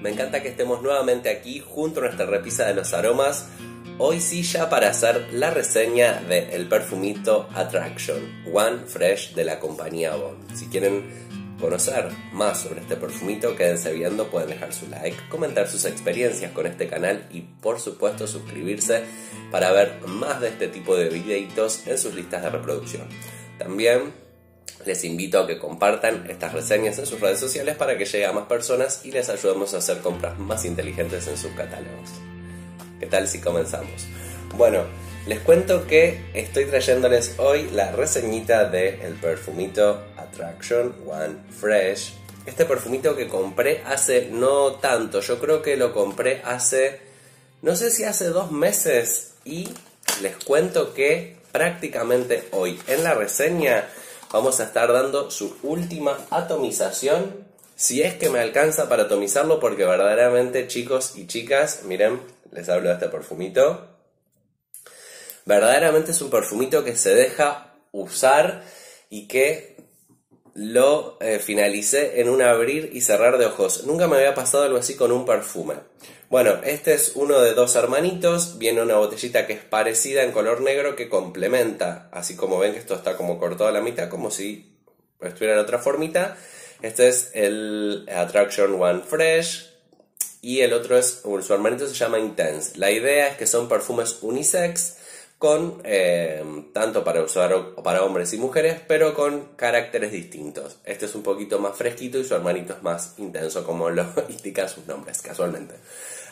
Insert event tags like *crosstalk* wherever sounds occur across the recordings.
Me encanta que estemos nuevamente aquí junto a nuestra repisa de los aromas. Hoy sí ya para hacer la reseña del el perfumito Attraction One Fresh de la compañía Bond. Si quieren conocer más sobre este perfumito, quédense viendo, pueden dejar su like, comentar sus experiencias con este canal y por supuesto suscribirse para ver más de este tipo de videitos en sus listas de reproducción. También les invito a que compartan estas reseñas en sus redes sociales para que llegue a más personas y les ayudemos a hacer compras más inteligentes en sus catálogos. ¿Qué tal si comenzamos? Bueno, les cuento que estoy trayéndoles hoy la reseñita de el perfumito Attraction One Fresh. Este perfumito que compré hace no tanto, yo creo que lo compré hace, no sé si hace dos meses y les cuento que prácticamente hoy en la reseña vamos a estar dando su última atomización. Si es que me alcanza para atomizarlo, porque verdaderamente chicos y chicas, miren, les hablo de este perfumito. Verdaderamente es un perfumito que se deja usar y que lo eh, finalicé en un abrir y cerrar de ojos. Nunca me había pasado algo así con un perfume. Bueno, este es uno de dos hermanitos, viene una botellita que es parecida en color negro que complementa, así como ven que esto está como cortado a la mitad, como si estuviera en otra formita. Este es el Attraction One Fresh y el otro es, su hermanito se llama Intense. La idea es que son perfumes unisex con eh, tanto para usar para hombres y mujeres, pero con caracteres distintos. Este es un poquito más fresquito y su hermanito es más intenso, como lo *laughs* indican sus nombres, casualmente.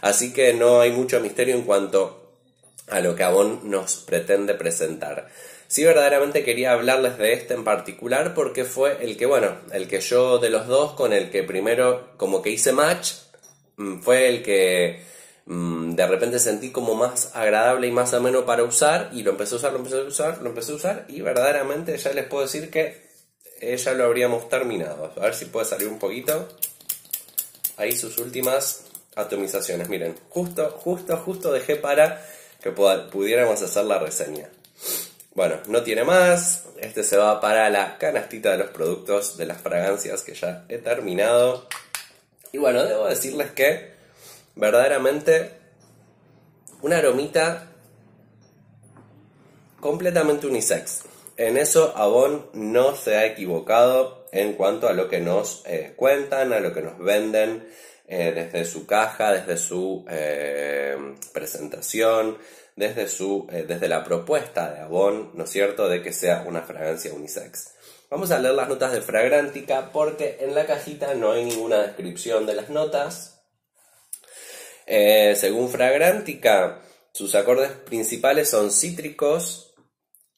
Así que no hay mucho misterio en cuanto a lo que Avon nos pretende presentar. Sí, verdaderamente quería hablarles de este en particular porque fue el que, bueno, el que yo de los dos con el que primero como que hice match, mm, fue el que Mm, de repente sentí como más agradable y más ameno para usar y lo empecé a usar, lo empecé a usar, lo empecé a usar y verdaderamente ya les puedo decir que ya lo habríamos terminado. A ver si puede salir un poquito. Ahí sus últimas atomizaciones. Miren, justo, justo, justo dejé para que pudiéramos hacer la reseña. Bueno, no tiene más. Este se va para la canastita de los productos de las fragancias que ya he terminado. Y bueno, debo decirles que verdaderamente una aromita completamente unisex. En eso Avon no se ha equivocado en cuanto a lo que nos eh, cuentan, a lo que nos venden eh, desde su caja, desde su eh, presentación, desde, su, desde la propuesta de Avon, ¿no es cierto?, de que sea una fragancia unisex. Vamos a leer las notas de Fragrántica porque en la cajita no hay ninguna descripción de las notas, eh, según Fragrantica, sus acordes principales son cítricos,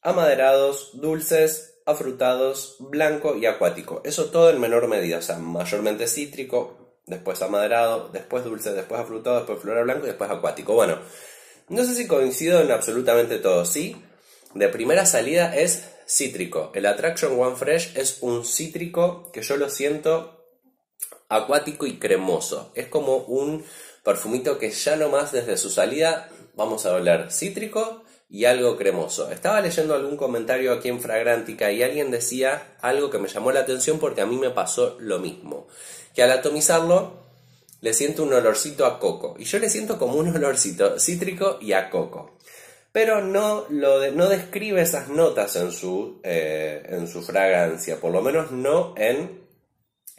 amaderados, dulces, afrutados, blanco y acuático. Eso todo en menor medida, o sea, mayormente cítrico, después amaderado, después dulce, después afrutado, después floral blanco y después acuático. Bueno, no sé si coincido en absolutamente todo, ¿sí? De primera salida es cítrico. El Attraction One Fresh es un cítrico que yo lo siento acuático y cremoso. Es como un perfumito que ya nomás desde su salida vamos a hablar cítrico y algo cremoso. Estaba leyendo algún comentario aquí en Fragrantica y alguien decía algo que me llamó la atención porque a mí me pasó lo mismo. Que al atomizarlo le siento un olorcito a coco. Y yo le siento como un olorcito cítrico y a coco. Pero no, lo no describe esas notas en su, eh, en su fragancia. Por lo menos no en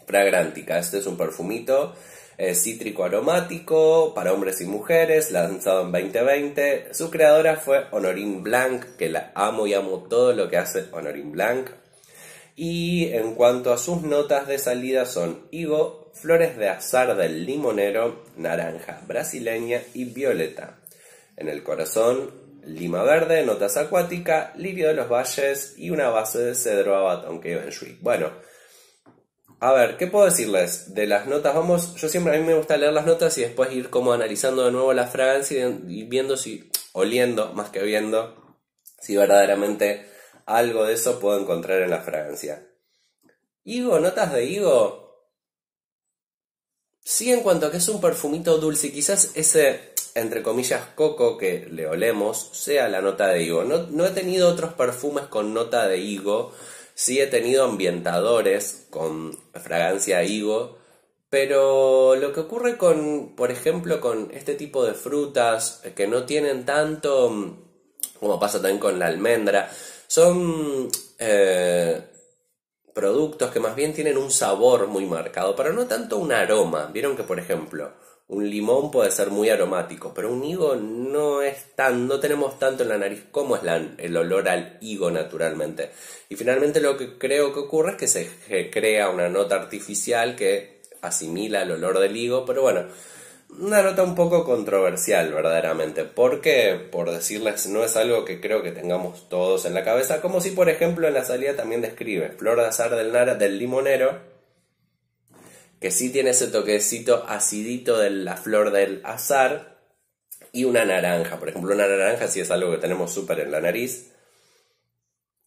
Fragrantica. Este es un perfumito cítrico aromático para hombres y mujeres, lanzado en 2020. Su creadora fue Honorine Blanc, que la amo y amo todo lo que hace Honorine Blanc. Y en cuanto a sus notas de salida son higo, flores de azar del limonero, naranja brasileña y violeta. En el corazón, lima verde, notas acuática, lirio de los valles y una base de cedro abatón que Bueno, a ver, ¿qué puedo decirles? De las notas, vamos, yo siempre a mí me gusta leer las notas y después ir como analizando de nuevo la fragancia y viendo si, oliendo más que viendo, si verdaderamente algo de eso puedo encontrar en la fragancia. Higo, notas de higo. Sí, en cuanto a que es un perfumito dulce, quizás ese, entre comillas, coco que le olemos sea la nota de higo. No, no he tenido otros perfumes con nota de higo Sí he tenido ambientadores con fragancia higo, Pero lo que ocurre con, por ejemplo, con este tipo de frutas que no tienen tanto, como pasa también con la almendra, son eh, productos que más bien tienen un sabor muy marcado, pero no tanto un aroma. Vieron que, por ejemplo, un limón puede ser muy aromático, pero un higo no es tan, no tenemos tanto en la nariz como es el olor al higo naturalmente. Y finalmente lo que creo que ocurre es que se crea una nota artificial que asimila el olor del higo, pero bueno, una nota un poco controversial verdaderamente, porque por decirles no es algo que creo que tengamos todos en la cabeza, como si por ejemplo en la salida también describe flor de azar del, nara, del limonero, que sí tiene ese toquecito acidito de la flor del azar, y una naranja, por ejemplo una naranja sí es algo que tenemos súper en la nariz,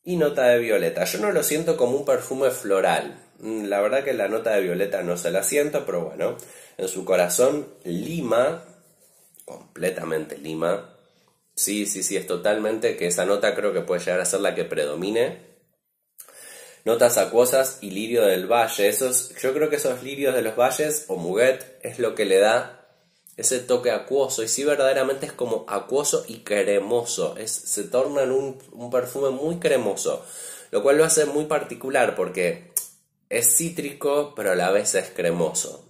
y nota de violeta, yo no lo siento como un perfume floral, Mm, la verdad que la nota de Violeta no se la siento, pero bueno, en su corazón Lima, completamente Lima. Sí, sí, sí, es totalmente que esa nota creo que puede llegar a ser la que predomine. Notas acuosas y lirio del valle. Esos, yo creo que esos lirios de los valles o muguet es lo que le da ese toque acuoso. Y sí, verdaderamente es como acuoso y cremoso. Es, se torna en un, perfume muy cremoso. Lo cual lo hace muy particular porque es cítrico, pero a la vez es cremoso.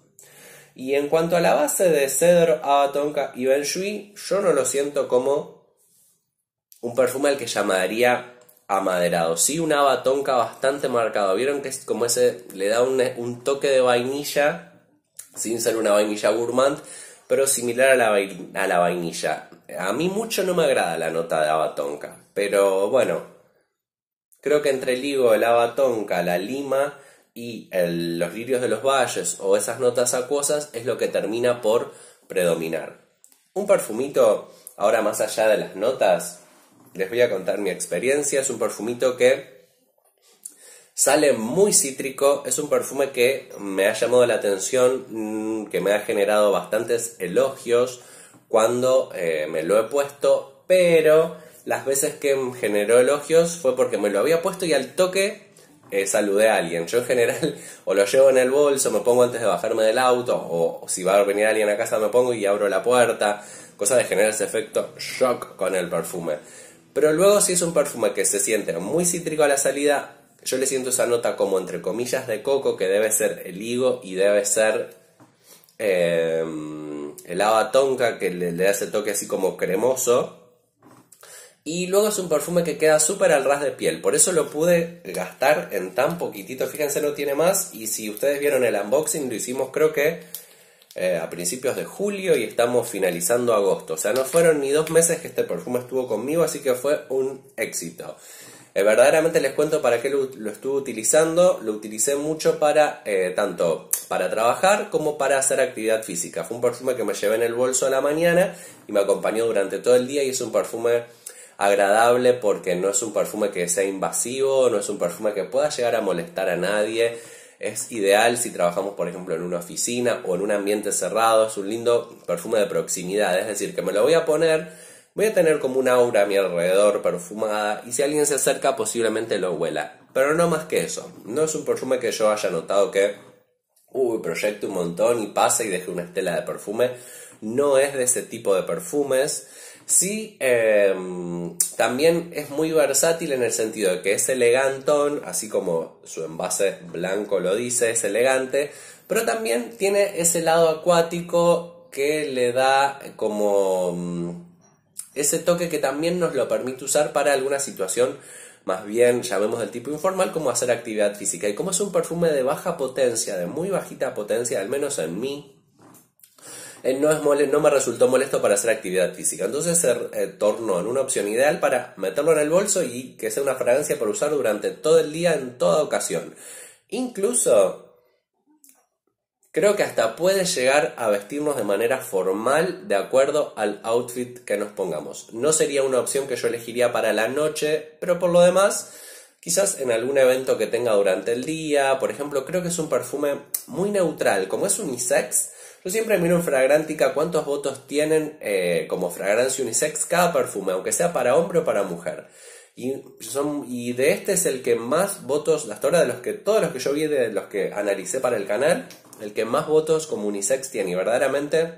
Y en cuanto a la base de cedro, abatonca y benjuí, yo no lo siento como un perfume al que llamaría amaderado. Sí, una abatonca bastante marcado. Vieron que es como ese, le da un, toque de vainilla, sin ser una vainilla gourmand, pero similar a la, a la vainilla. A mí mucho no me agrada la nota de abatonca, pero bueno, creo que entre el higo, el abatonca, la lima y los lirios de los valles o esas notas acuosas es lo que termina por predominar. Un perfumito, ahora más allá de las notas, les voy a contar mi experiencia. Es un perfumito que sale muy cítrico, es un perfume que me ha llamado la atención, mm, que me ha generado bastantes elogios cuando eh, me lo he puesto, pero las veces que generó elogios fue porque me lo había puesto y al toque eh, saludé a alguien. Yo en general *laughs* o lo llevo en el bolso, me pongo antes de bajarme del auto, o, si va a venir alguien a casa me pongo y abro la puerta, cosa de generar ese efecto shock con el perfume. Pero luego si es un perfume que se siente muy cítrico a la salida, yo le siento esa nota como entre comillas de coco, que debe ser el higo y debe ser eh, el haba tonka, que le, le da ese toque así como cremoso. Y luego es un perfume que queda súper al ras de piel. Por eso lo pude gastar en tan poquitito. Fíjense, no tiene más. Y si ustedes vieron el unboxing, lo hicimos creo que eh, a principios de julio y estamos finalizando agosto. O sea, no fueron ni dos meses que este perfume estuvo conmigo, así que fue un éxito. Eh, verdaderamente les cuento para qué lo, estuve utilizando. Lo utilicé mucho para eh, tanto para trabajar como para hacer actividad física. Fue un perfume que me llevé en el bolso a la mañana y me acompañó durante todo el día y es un perfume agradable porque no es un perfume que sea invasivo, no es un perfume que pueda llegar a molestar a nadie. Es ideal si trabajamos, por ejemplo, en una oficina o en un ambiente cerrado. Es un lindo perfume de proximidad. Es decir, que me lo voy a poner, voy a tener como un aura a mi alrededor perfumada y si alguien se acerca posiblemente lo huela. Pero no más que eso. No es un perfume que yo haya notado que, uy, un montón y pasa y deje una estela de perfume. No es de ese tipo de perfumes. Sí, em, también es muy versátil en el sentido de que es elegantón, así como su envase blanco lo dice, es elegante, pero también tiene ese lado acuático que le da como mm, ese toque que también nos lo permite usar para alguna situación más bien llamemos del tipo informal como hacer actividad física. Y como es un perfume de baja potencia, de muy bajita potencia, al menos en mí, eh, no, es no me resultó molesto para hacer actividad física. Entonces se eh, tornó en una opción ideal para meterlo en el bolso y que sea una fragancia para usar durante todo el día en toda ocasión. Incluso creo que hasta puede llegar a vestirnos de manera formal de acuerdo al outfit que nos pongamos. No sería una opción que yo elegiría para la noche, pero por lo demás, quizás en algún evento que tenga durante el día, por ejemplo, creo que es un perfume muy neutral, como es unisex, yo siempre miro en Fragrantica cuántos votos tienen eh, como fragancia unisex cada perfume, aunque sea para hombre o para mujer. Y, son, y de este es el que más votos, hasta ahora de los que, todos los que yo vi, de los que analicé para el canal, el que más votos como unisex tiene. Y verdaderamente,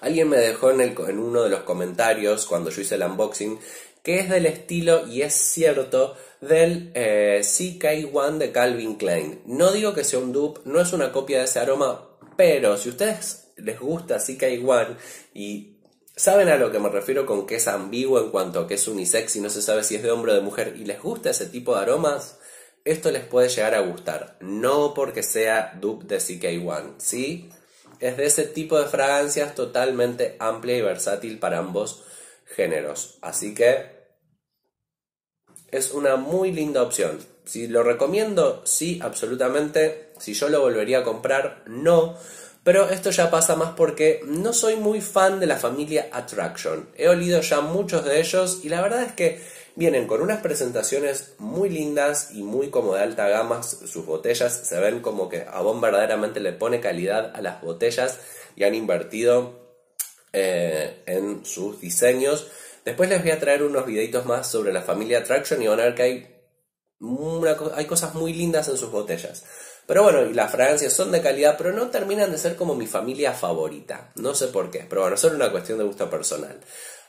alguien me dejó en, el, en uno de los comentarios cuando yo hice el unboxing, que es del estilo, y es cierto, del eh, CK1 de Calvin Klein. No digo que sea un dupe, no es una copia de ese aroma, pero si ustedes les gusta CK1 y saben a lo que me refiero con que es ambiguo en cuanto a que es unisex y no se sabe si es de hombre o de mujer y les gusta ese tipo de aromas, esto les puede llegar a gustar. No porque sea dupe de CK1, ¿sí? Es de ese tipo de fragancias totalmente amplia y versátil para ambos géneros. Así que es una muy linda opción. Si lo recomiendo, sí, absolutamente. Si yo lo volvería a comprar, no. Pero esto ya pasa más porque no soy muy fan de la familia Attraction. He olido ya muchos de ellos y la verdad es que vienen con unas presentaciones muy lindas y muy como de alta gama. Sus botellas se ven como que Avon verdaderamente le pone calidad a las botellas y han invertido eh, en sus diseños. Después les voy a traer unos videitos más sobre la familia Attraction y van a ver que hay, hay cosas muy lindas en sus botellas. Pero bueno, las fragancias son de calidad, pero no terminan de ser como mi familia favorita. No sé por qué, pero bueno, solo una cuestión de gusto personal.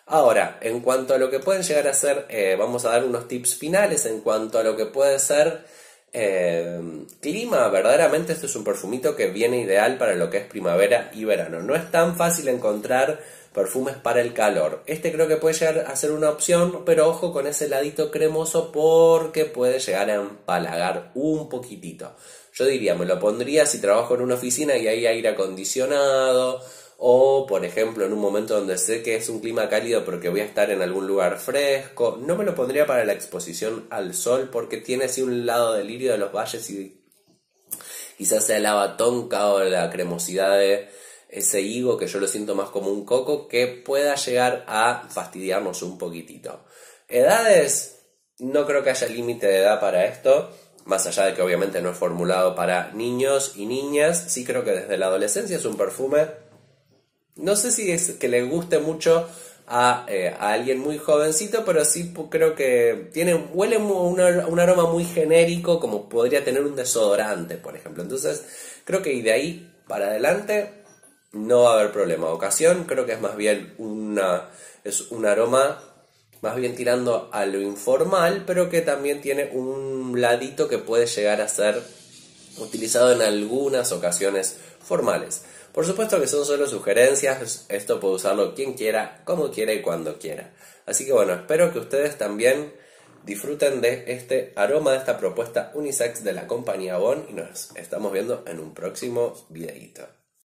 Ahora, en cuanto a lo que pueden llegar a ser, eh, vamos a dar unos tips finales en cuanto a lo que puede ser eh, clima. Verdaderamente este es un perfumito que viene ideal para lo que es primavera y verano. No es tan fácil encontrar perfumes para el calor. Este creo que puede llegar a ser una opción, pero ojo con ese ladito cremoso porque puede llegar a empalagar un poquitito. Yo diría, me lo pondría si trabajo en una oficina y hay aire acondicionado o por ejemplo en un momento donde sé que es un clima cálido porque voy a estar en algún lugar fresco, no me lo pondría para la exposición al sol porque tiene así un lado de lirio de los valles y quizás sea la tonca o la cremosidad de ese higo que yo lo siento más como un coco que pueda llegar a fastidiarnos un poquitito. Edades, no creo que haya límite de edad para esto, más allá de que obviamente no es formulado para niños y niñas, sí creo que desde la adolescencia es un perfume, no sé si es que le guste mucho a, eh, alguien muy jovencito, pero sí creo que tiene, huele un, un aroma muy genérico como podría tener un desodorante, por ejemplo. Entonces creo que de ahí para adelante no va a haber problema. Ocasión creo que es más bien una, es un aroma más bien tirando a lo informal, pero que también tiene un ladito que puede llegar a ser utilizado en algunas ocasiones formales. Por supuesto que son solo sugerencias, esto puede usarlo quien quiera, como quiera y cuando quiera. Así que bueno, espero que ustedes también disfruten de este aroma, de esta propuesta unisex de la compañía Bon y nos estamos viendo en un próximo videito.